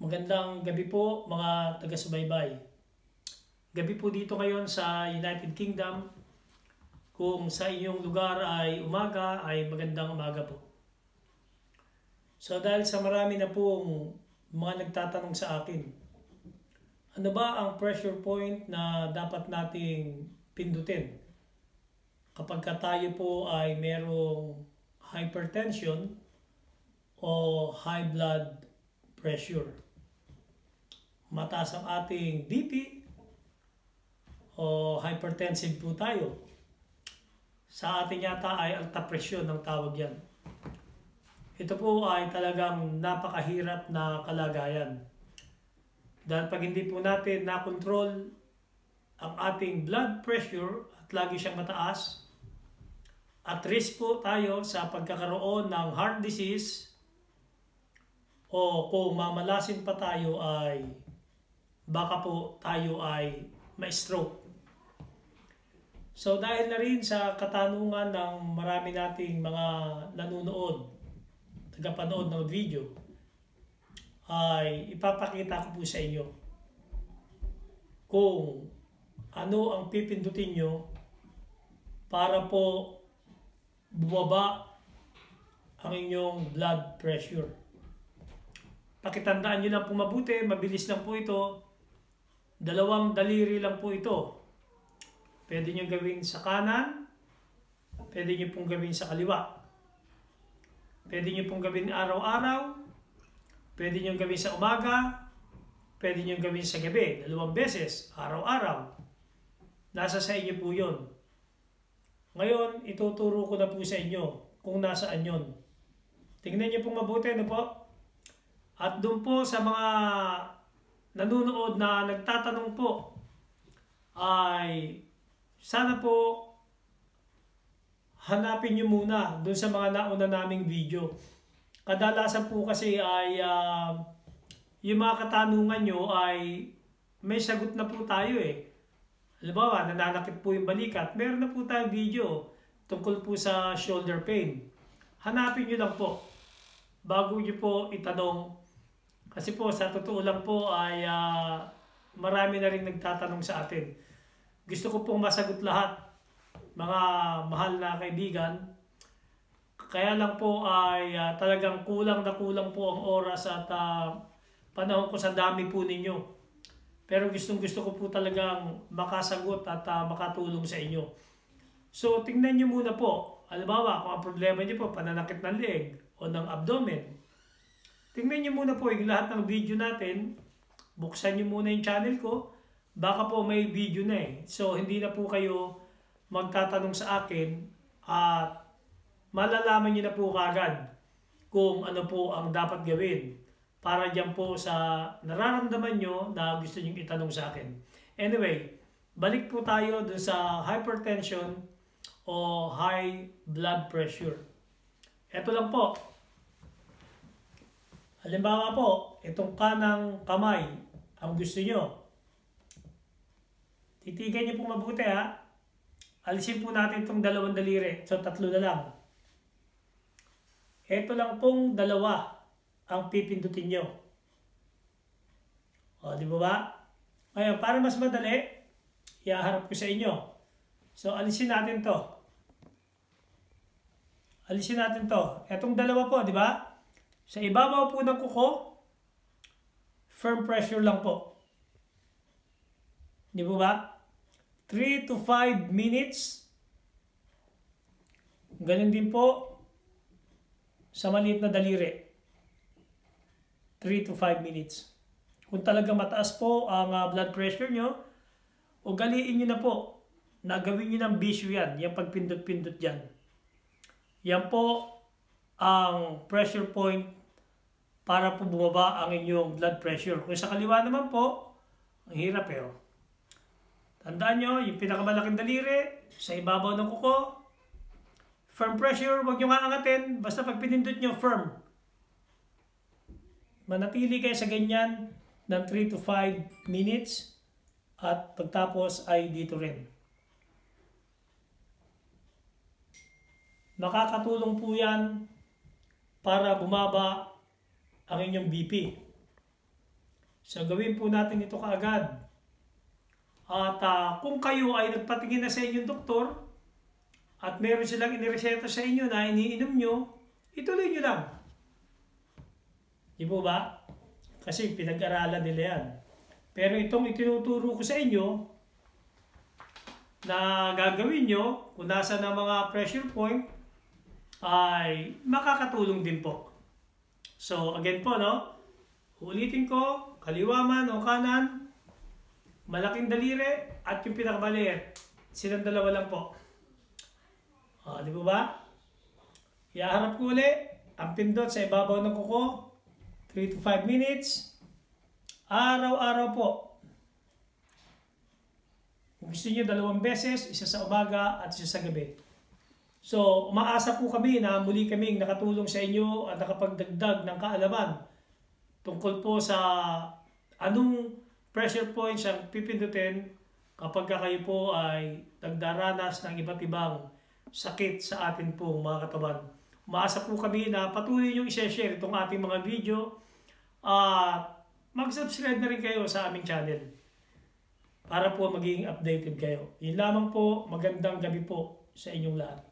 Magandang gabi po mga taga-subaybay. Gabi po dito ngayon sa United Kingdom. Kung sa inyong lugar ay umaga, ay magandang umaga po. So dahil sa marami na pong mga nagtatanong sa akin, ano ba ang pressure point na dapat nating pindutin kapag ka tayo po ay merong hypertension o high blood pressure. Mataas ang ating BP o hypertensive po tayo. Sa atin yata ay alta presyon ng tawag yan. Ito po ay talagang napakahirap na kalagayan. Dahil pag hindi po natin na-control ang ating blood pressure at lagi siyang mataas, at risk po tayo sa pagkakaroon ng heart disease o kung mamalasin pa tayo ay baka po tayo ay ma-stroke. So dahil na rin sa katanungan ng marami nating mga nanonood, tagapanood ng video, ay ipapakita ko po sa inyo kung ano ang pipindutin nyo para po bumaba ang inyong blood pressure. Pakitandaan nyo lang po mabuti, mabilis lang po ito. Dalawang daliri lang po ito. Pwede nyo gawin sa kanan, pwede nyo pong gawin sa kaliwa. Pwede nyo pong gawin araw-araw, pwede nyo gawin sa umaga, pwede nyo gawin sa gabi, dalawang beses, araw-araw. Nasa sa inyo po yun. Ngayon, ituturo ko na po sa inyo kung nasaan yun. Tingnan nyo pong mabuti, ano po? At doon po sa mga nanonood na nagtatanong po, ay sana po hanapin nyo muna doon sa mga nauna naming video. Kadalasan po kasi ay uh, yung mga katanungan nyo ay may sagot na po tayo eh. Halimbawa, nananakit po yung balikat, meron na po tayong video tungkol po sa shoulder pain. Hanapin nyo lang po bago nyo po itanong kasi po sa totoo lang po ay uh, marami na rin nagtatanong sa atin. Gusto ko pong masagot lahat mga mahal na kaibigan. Kaya lang po ay uh, talagang kulang na kulang po ang oras at uh, panahon ko sa dami po ninyo. Pero gustong gusto ko po talagang makasagot at uh, makatulong sa inyo. So tingnan nyo muna po. Halimbawa kung ang problema nyo po pananakit ng leg o ng abdomen Tingnan nyo muna po yung lahat ng video natin. Buksan nyo muna yung channel ko. Baka po may video na eh. So, hindi na po kayo magtatanong sa akin at malalaman nyo na po kagad kung ano po ang dapat gawin para dyan po sa nararamdaman nyo na gusto nyo itanong sa akin. Anyway, balik po tayo dun sa hypertension o high blood pressure. Ito lang po, Halimbawa po, itong kanang kamay, ang gusto nyo. Titigan nyo po mabuti ha. Alisin po natin itong dalawang daliri. So, tatlo na lang. Ito lang pong dalawa ang pipindutin nyo. O, di ba ba? Ngayon, para mas madali, iaharap ko sa inyo. So, alisin natin to. Alisin natin to. Itong dalawa po, di ba? Sa ibabaw po ng kuko, firm pressure lang po. Di po ba? 3 to 5 minutes. Ganun din po sa maliit na daliri. 3 to 5 minutes. Kung talaga mataas po ang uh, blood pressure nyo, ugaliin nyo na po na gawin nyo ng bisyo yan, yung pagpindot-pindot dyan. Yan po ang pressure point para po bumaba ang inyong blood pressure. Kung sa kaliwa naman po, ang hirap eh. Oh. Tandaan nyo, yung pinakamalaking daliri, sa ibabaw ng kuko, firm pressure, huwag nyo nga angatin, basta pag pinindot nyo, firm. Manatili kayo sa ganyan ng 3 to 5 minutes at pagtapos ay dito rin. Makakatulong po yan para bumaba ang inyong BP. So gawin po natin ito kaagad. At ah, kung kayo ay nagpatingin na sa inyong doktor at meron silang inireseta sa inyo na iniinom nyo, ituloy nyo lang. Di po ba? Kasi pinag-aralan nila yan. Pero itong itinuturo ko sa inyo na gagawin nyo kung nasa ng mga pressure point ay makakatulong din po. So again po no, ulitin ko, kaliwa man o kanan, malaking daliri at yung pinakamaliit. Silang dalawa lang po. Ah, di po ba? Iaharap ko uli ang pindot sa ibabaw ng kuko. 3 to 5 minutes. Araw-araw po. Kung gusto niyo dalawang beses, isa sa umaga at isa sa gabi. So, umaasa po kami na muli kaming nakatulong sa inyo at nakapagdagdag ng kaalaman tungkol po sa anong pressure points ang pipindutin kapag ka kayo po ay nagdaranas ng iba't ibang sakit sa atin pong mga katawan. Umaasa po kami na patuloy nyo i-share itong ating mga video at mag-subscribe na rin kayo sa aming channel para po maging updated kayo. Yun lamang po, magandang gabi po sa inyong lahat.